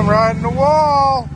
I'm riding the wall.